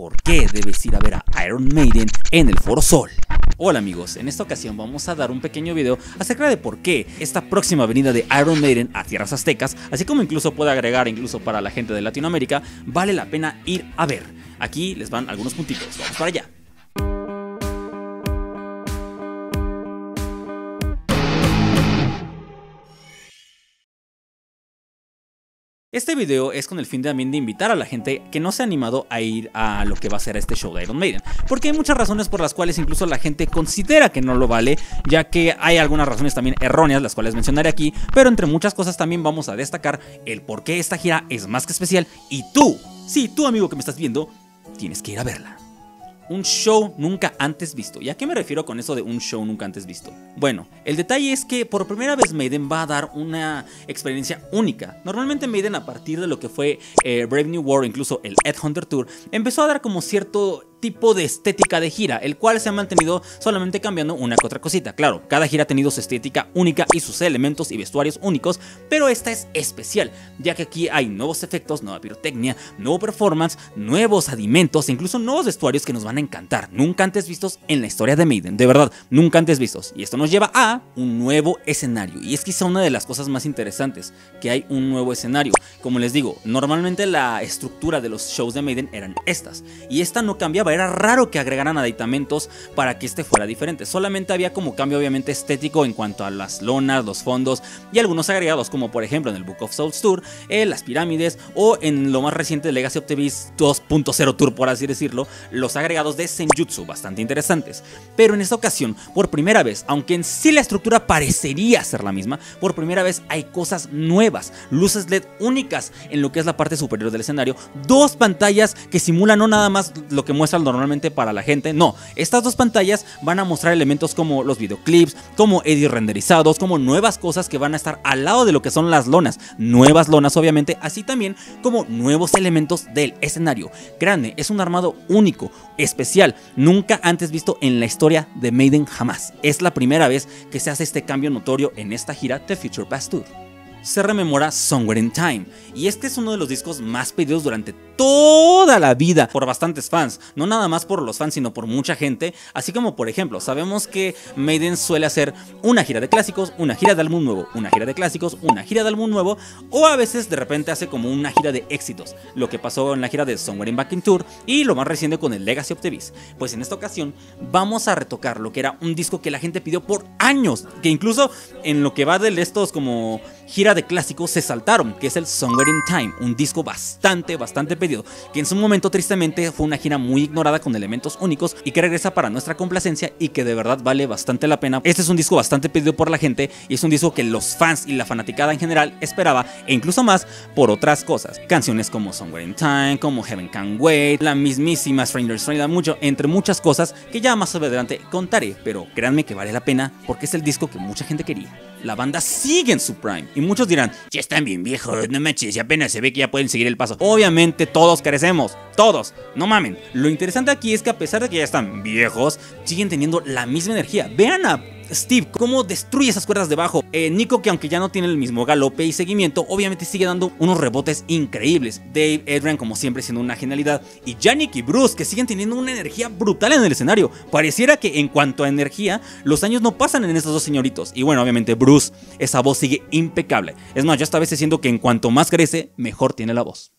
por qué debes ir a ver a Iron Maiden en el Foro Sol. Hola amigos, en esta ocasión vamos a dar un pequeño video acerca de por qué esta próxima venida de Iron Maiden a tierras aztecas, así como incluso puede agregar incluso para la gente de Latinoamérica, vale la pena ir a ver. Aquí les van algunos puntitos, vamos para allá. Este video es con el fin también de invitar a la gente que no se ha animado a ir a lo que va a ser este show de Iron Maiden, porque hay muchas razones por las cuales incluso la gente considera que no lo vale, ya que hay algunas razones también erróneas, las cuales mencionaré aquí, pero entre muchas cosas también vamos a destacar el por qué esta gira es más que especial. Y tú, sí, tú amigo que me estás viendo, tienes que ir a verla un show nunca antes visto. ¿Y a qué me refiero con eso de un show nunca antes visto? Bueno, el detalle es que por primera vez Maiden va a dar una experiencia única. Normalmente Maiden a partir de lo que fue eh, Brave New World, incluso el Ed Hunter Tour, empezó a dar como cierto tipo de estética de gira, el cual se ha mantenido solamente cambiando una que otra cosita. Claro, cada gira ha tenido su estética única y sus elementos y vestuarios únicos, pero esta es especial, ya que aquí hay nuevos efectos, nueva pirotecnia, nuevo performance, nuevos alimentos e incluso nuevos vestuarios que nos van a encantar, nunca antes vistos en la historia de Maiden, de verdad, nunca antes vistos. Y esto nos lleva a un nuevo escenario, y es quizá una de las cosas más interesantes, que hay un nuevo escenario. Como les digo, normalmente la estructura de los shows de Maiden eran estas, y esta no cambiaba era raro que agregaran aditamentos para que este fuera diferente. Solamente había como cambio obviamente estético en cuanto a las lonas, los fondos y algunos agregados como por ejemplo en el Book of Souls Tour, eh, las pirámides o en lo más reciente de Legacy of the Beast 2.0 Tour por así decirlo, los agregados de Senjutsu bastante interesantes. Pero en esta ocasión, por primera vez, aunque en sí la estructura parecería ser la misma, por primera vez hay cosas nuevas, luces LED únicas en lo que es la parte superior del escenario, dos pantallas que simulan no nada más lo que muestra normalmente para la gente. No, estas dos pantallas van a mostrar elementos como los videoclips, como edits renderizados, como nuevas cosas que van a estar al lado de lo que son las lonas. Nuevas lonas, obviamente, así también como nuevos elementos del escenario. Grande, es un armado único, especial, nunca antes visto en la historia de Maiden jamás. Es la primera vez que se hace este cambio notorio en esta gira The Future Past Tour se rememora Somewhere in Time. Y este es uno de los discos más pedidos durante toda la vida por bastantes fans. No nada más por los fans, sino por mucha gente. Así como, por ejemplo, sabemos que Maiden suele hacer una gira de clásicos, una gira de álbum nuevo, una gira de clásicos, una gira de álbum nuevo, o a veces de repente hace como una gira de éxitos. Lo que pasó en la gira de Somewhere in Back in Tour y lo más reciente con el Legacy of the Beast. Pues en esta ocasión vamos a retocar lo que era un disco que la gente pidió por años. Que incluso en lo que va de estos como gira de clásicos se saltaron, que es el Somewhere in Time, un disco bastante, bastante pedido, que en su momento tristemente fue una gira muy ignorada con elementos únicos y que regresa para nuestra complacencia y que de verdad vale bastante la pena. Este es un disco bastante pedido por la gente y es un disco que los fans y la fanaticada en general esperaba e incluso más por otras cosas. Canciones como Somewhere in Time, como Heaven Can Wait, la mismísima Stranger Stranger mucho, entre muchas cosas que ya más adelante contaré, pero créanme que vale la pena porque es el disco que mucha gente quería la banda sigue en su prime. Y muchos dirán, ya están bien viejos, no manches, y apenas se ve que ya pueden seguir el paso. Obviamente todos carecemos, todos, no mamen. Lo interesante aquí es que a pesar de que ya están viejos, siguen teniendo la misma energía. Vean a Steve, cómo destruye esas cuerdas de bajo. Eh, Nico, que aunque ya no tiene el mismo galope y seguimiento, obviamente sigue dando unos rebotes increíbles. Dave, Adrian, como siempre, siendo una genialidad. Y Yannick y Bruce, que siguen teniendo una energía brutal en el escenario. Pareciera que en cuanto a energía, los años no pasan en estos dos señoritos. Y bueno, obviamente Bruce, esa voz sigue impecable. Es más, yo esta vez siento que en cuanto más crece, mejor tiene la voz.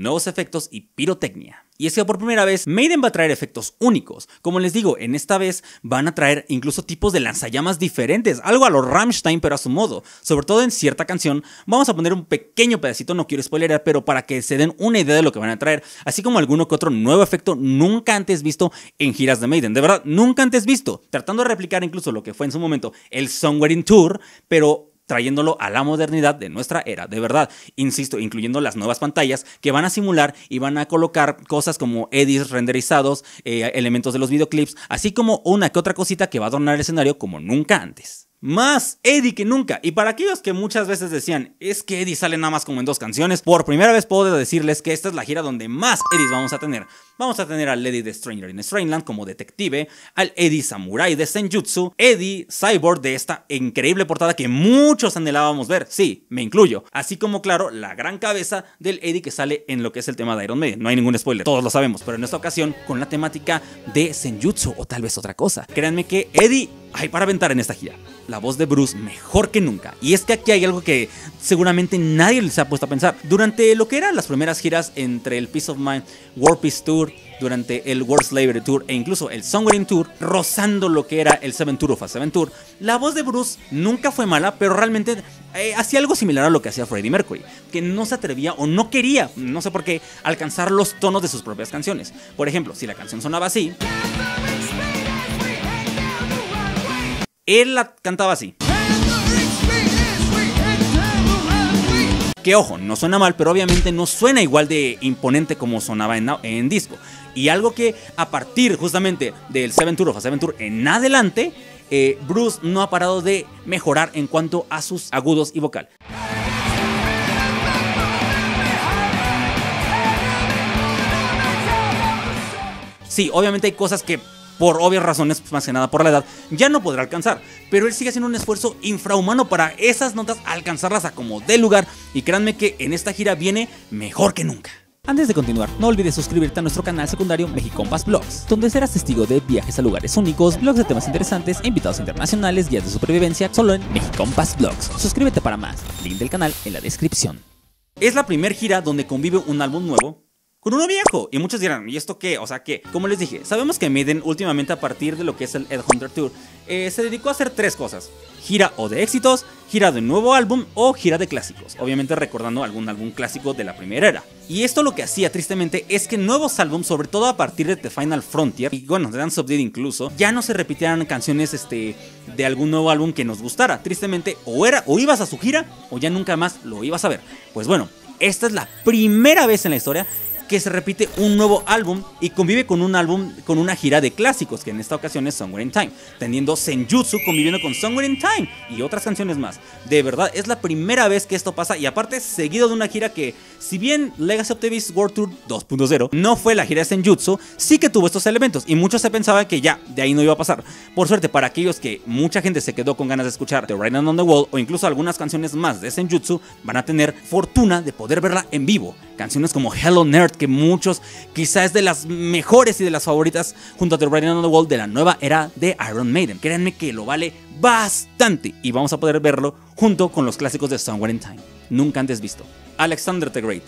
Nuevos efectos y pirotecnia. Y es que por primera vez Maiden va a traer efectos únicos. Como les digo, en esta vez van a traer incluso tipos de lanzallamas diferentes, algo a lo Rammstein pero a su modo. Sobre todo en cierta canción, vamos a poner un pequeño pedacito, no quiero spoilerar, pero para que se den una idea de lo que van a traer, así como alguno que otro nuevo efecto nunca antes visto en giras de Maiden. De verdad, nunca antes visto. Tratando de replicar incluso lo que fue en su momento el in Tour, pero trayéndolo a la modernidad de nuestra era, de verdad, insisto, incluyendo las nuevas pantallas que van a simular y van a colocar cosas como edits renderizados, eh, elementos de los videoclips, así como una que otra cosita que va a adornar el escenario como nunca antes. más Eddie que nunca. Y para aquellos que muchas veces decían, es que Eddie sale nada más como en dos canciones, por primera vez puedo decirles que esta es la gira donde más Eddies vamos a tener. Vamos a tener al Eddie de Stranger in Strangeland como detective, al Eddie Samurai de Senjutsu, Eddie Cyborg de esta increíble portada que muchos anhelábamos ver, sí, me incluyo, así como claro, la gran cabeza del Eddie que sale en lo que es el tema de Iron Maiden. No hay ningún spoiler, todos lo sabemos, pero en esta ocasión con la temática de Senjutsu o tal vez otra cosa. Créanme que Eddie hay para aventar en esta gira. La voz de Bruce mejor que nunca. Y es que aquí hay algo que seguramente nadie les ha puesto a pensar. Durante lo que eran las primeras giras entre el Peace of Mind War Peace Tour, durante el World Slavery Tour e incluso el Songwriting Tour, rozando lo que era el Seven Tour o Fast Seven Tour, la voz de Bruce nunca fue mala, pero realmente eh, hacía algo similar a lo que hacía Freddie Mercury, que no se atrevía o no quería, no sé por qué, alcanzar los tonos de sus propias canciones. Por ejemplo, si la canción sonaba así... Él la cantaba así. Que ojo, no suena mal, pero obviamente no suena igual de imponente como sonaba en, disco. Y algo que a partir justamente del Seven Tour of Seven Tour en adelante, eh, Bruce no ha parado de mejorar en cuanto a sus agudos y vocal. Sí, obviamente hay cosas que por obvias razones, pues, más que nada por la edad, ya no podrá alcanzar. Pero él sigue haciendo un esfuerzo infrahumano para esas notas alcanzarlas a como dé lugar. Y créanme que en esta gira viene mejor que nunca. Antes de continuar, no olvides suscribirte a nuestro canal secundario Mexicompas Blogs, donde serás testigo de viajes a lugares únicos, blogs de temas interesantes, invitados internacionales, guías de supervivencia, solo en Mexicompas Blogs. Suscríbete para más, link del canal en la descripción. Es la primera gira donde convive un álbum nuevo con uno viejo. Y muchos dirán, ¿y esto qué? O sea que, como les dije, sabemos que Maiden últimamente a partir de lo que es el Ed Hunter Tour, eh, se dedicó a hacer tres cosas. Gira o de éxitos, gira de nuevo álbum o gira de clásicos. Obviamente recordando algún álbum clásico de la primera era. Y esto lo que hacía tristemente es que nuevos álbumes, sobre todo a partir de The Final Frontier, y bueno, de Dance of Dead incluso, ya no se repitieran canciones este, de algún nuevo álbum que nos gustara. Tristemente, o, era, o ibas a su gira o ya nunca más lo ibas a ver. Pues bueno, esta es la primera vez en la historia que se repite un nuevo álbum y convive con un álbum con una gira de clásicos, que en esta ocasión es Somewhere in Time, teniendo Senjutsu conviviendo con Somewhere in Time y otras canciones más. De verdad, es la primera vez que esto pasa y aparte seguido de una gira que, si bien Legacy of the Beast World Tour 2.0 no fue la gira de Senjutsu, sí que tuvo estos elementos y muchos se pensaban que ya, de ahí no iba a pasar. Por suerte, para aquellos que mucha gente se quedó con ganas de escuchar The Riding on the Wall o incluso algunas canciones más de Senjutsu, van a tener fortuna de poder verla en vivo. Canciones como Hello Nerd, que muchos quizás es de las mejores y de las favoritas junto a The Writing on the Wall de la nueva era de Iron Maiden. Créanme que lo vale bastante y vamos a poder verlo junto con los clásicos de Somewhere in Time. Nunca antes visto. Alexander the Great.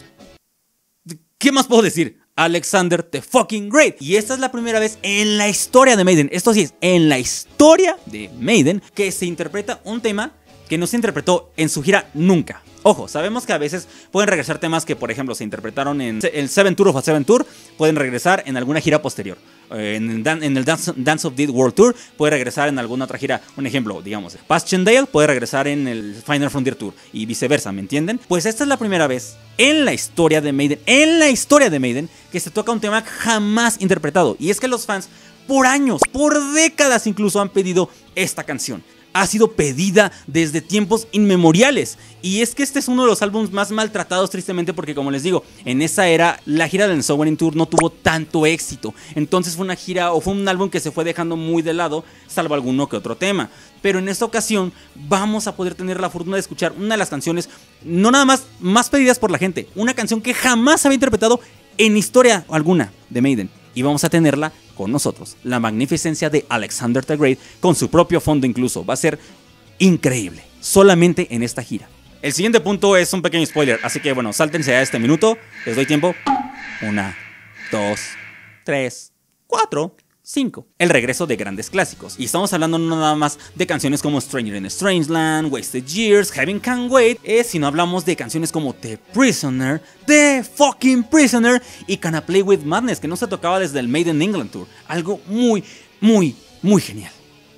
¿Qué más puedo decir? Alexander the fucking Great. Y esta es la primera vez en la historia de Maiden, esto sí es, en la historia de Maiden, que se interpreta un tema que no se interpretó en su gira nunca. Ojo, sabemos que a veces pueden regresar temas que, por ejemplo, se interpretaron en el Seven Tour of a Seven Tour, pueden regresar en alguna gira posterior. Eh, en, el Dance, of Dead World Tour puede regresar en alguna otra gira. Un ejemplo, digamos, Chendale puede regresar en el Final Frontier Tour y viceversa, ¿me entienden? Pues esta es la primera vez en la historia de Maiden, en la historia de Maiden, que se toca un tema jamás interpretado. Y es que los fans, por años, por décadas incluso, han pedido esta canción ha sido pedida desde tiempos inmemoriales. Y es que este es uno de los álbumes más maltratados tristemente porque como les digo, en esa era la gira del Sovereign Tour no tuvo tanto éxito. Entonces fue una gira o fue un álbum que se fue dejando muy de lado, salvo alguno que otro tema. Pero en esta ocasión vamos a poder tener la fortuna de escuchar una de las canciones, no nada más más pedidas por la gente, una canción que jamás había interpretado en historia alguna de Maiden. Y vamos a tenerla nosotros. La magnificencia de Alexander the Great, con su propio fondo incluso, va a ser increíble, solamente en esta gira. El siguiente punto es un pequeño spoiler, así que bueno, sáltense a este minuto, les doy tiempo. Una, dos, tres, cuatro, 5. El regreso de grandes clásicos. Y estamos hablando no nada más de canciones como Stranger in Strangeland, Wasted Years, Heaven Can Wait, eh, sino hablamos de canciones como The Prisoner, The Fucking Prisoner y Can I Play With Madness, que no se tocaba desde el Made in England Tour. Algo muy, muy, muy genial.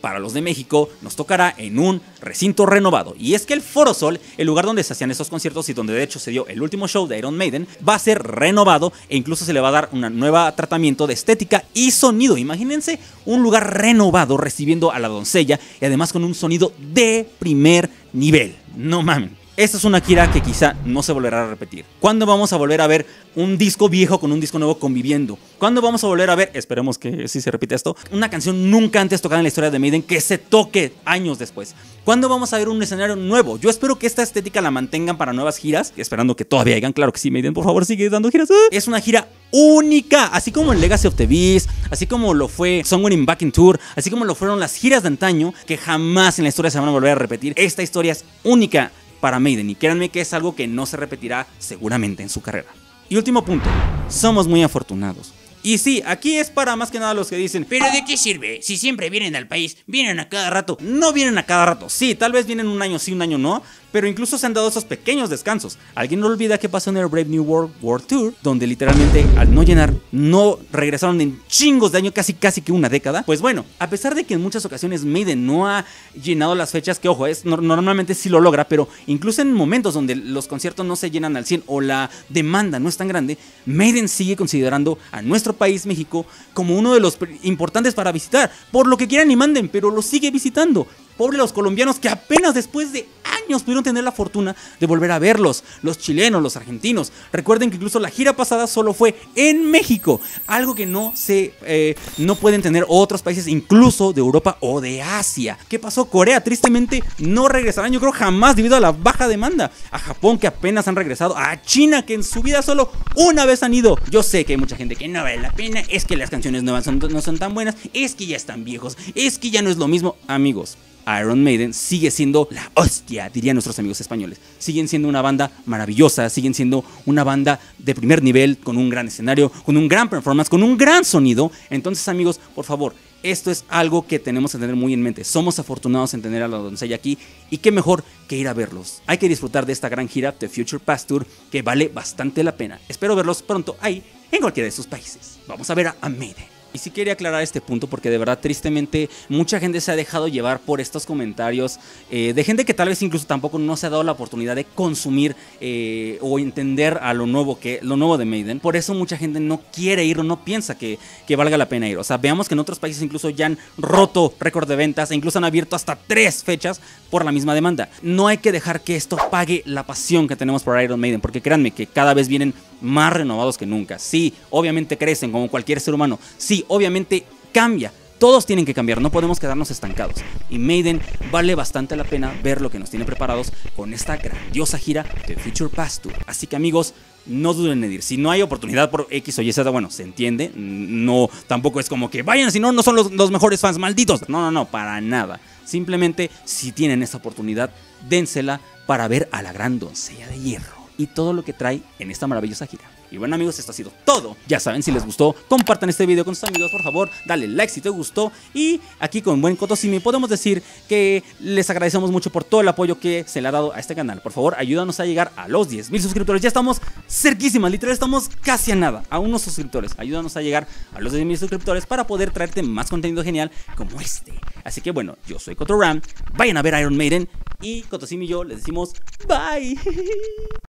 Para los de México nos tocará en un recinto renovado. Y es que el Foro Sol, el lugar donde se hacían esos conciertos y donde de hecho se dio el último show de Iron Maiden, va a ser renovado e incluso se le va a dar un nuevo tratamiento de estética y sonido. Imagínense un lugar renovado recibiendo a la doncella y además con un sonido de primer nivel. No mames. Esta es una gira que quizá no se volverá a repetir. ¿Cuándo vamos a volver a ver un disco viejo con un disco nuevo conviviendo? ¿Cuándo vamos a volver a ver, esperemos que sí se repite esto, una canción nunca antes tocada en la historia de Maiden que se toque años después? ¿Cuándo vamos a ver un escenario nuevo? Yo espero que esta estética la mantengan para nuevas giras, esperando que todavía hagan, claro que sí, Maiden, por favor, sigue dando giras. Es una gira única, así como el Legacy of the Beast, así como lo fue Someone in Back in Tour, así como lo fueron las giras de antaño, que jamás en la historia se van a volver a repetir. Esta historia es única para Maiden y créanme que es algo que no se repetirá seguramente en su carrera. Y último punto, somos muy afortunados. Y sí, aquí es para más que nada los que dicen, pero ¿de qué sirve? Si siempre vienen al país, vienen a cada rato. No vienen a cada rato, sí, tal vez vienen un año sí, un año no, pero incluso se han dado esos pequeños descansos. Alguien no olvida qué pasó en el Brave New World World Tour, donde literalmente al no llenar, no regresaron en chingos de año, casi casi que una década. Pues bueno, a pesar de que en muchas ocasiones Maiden no ha llenado las fechas, que ojo, es, normalmente sí lo logra, pero incluso en momentos donde los conciertos no se llenan al 100 o la demanda no es tan grande, Maiden sigue considerando a nuestro país, México, como uno de los importantes para visitar. Por lo que quieran y manden, pero lo sigue visitando. Pobre los colombianos que apenas después de años pudieron tener la fortuna de volver a verlos. Los chilenos, los argentinos. Recuerden que incluso la gira pasada solo fue en México. Algo que no se eh, no pueden tener otros países, incluso de Europa o de Asia. ¿Qué pasó? Corea tristemente no regresarán, yo creo jamás debido a la baja demanda. A Japón que apenas han regresado. A China que en su vida solo una vez han ido. Yo sé que hay mucha gente que no vale la pena. Es que las canciones nuevas no son tan buenas. Es que ya están viejos. Es que ya no es lo mismo. Amigos, Iron Maiden sigue siendo la hostia, dirían nuestros amigos españoles. Siguen siendo una banda maravillosa, siguen siendo una banda de primer nivel, con un gran escenario, con un gran performance, con un gran sonido. Entonces, amigos, por favor, esto es algo que tenemos que tener muy en mente. Somos afortunados en tener a la doncella aquí y qué mejor que ir a verlos. Hay que disfrutar de esta gran gira The Future Past Tour que vale bastante la pena. Espero verlos pronto ahí en cualquiera de sus países. Vamos a ver a Maiden. Y sí quería aclarar este punto porque de verdad tristemente mucha gente se ha dejado llevar por estos comentarios eh, de gente que tal vez incluso tampoco no se ha dado la oportunidad de consumir eh, o entender a lo nuevo que lo nuevo de Maiden. Por eso mucha gente no quiere ir o no piensa que, que valga la pena ir. O sea, veamos que en otros países incluso ya han roto récord de ventas e incluso han abierto hasta tres fechas por la misma demanda. No hay que dejar que esto pague la pasión que tenemos por Iron Maiden porque créanme que cada vez vienen más renovados que nunca. Sí, obviamente crecen como cualquier ser humano. Sí, obviamente cambia. Todos tienen que cambiar, no podemos quedarnos estancados. Y Maiden vale bastante la pena ver lo que nos tiene preparados con esta grandiosa gira de Future Past Tour. Así que amigos, no duden en ir. Si no hay oportunidad por X o Y Z, bueno, se entiende. No, tampoco es como que vayan, si no, no son los, los mejores fans, malditos. No, no, no, para nada. Simplemente, si tienen esa oportunidad, dénsela para ver a la gran doncella de hierro y todo lo que trae en esta maravillosa gira. Y bueno amigos, esto ha sido todo. Ya saben, si les gustó, compartan este video con sus amigos, por favor. Dale like si te gustó. Y aquí con buen Cotosimi podemos decir que les agradecemos mucho por todo el apoyo que se le ha dado a este canal. Por favor, ayúdanos a llegar a los 10.000 suscriptores. Ya estamos cerquísimas, literal, estamos casi a nada, a unos suscriptores. Ayúdanos a llegar a los 10.000 suscriptores para poder traerte más contenido genial como este. Así que bueno, yo soy Cotoram. Vayan a ver Iron Maiden. Y Cotosimi y yo les decimos bye.